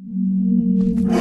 ・はい。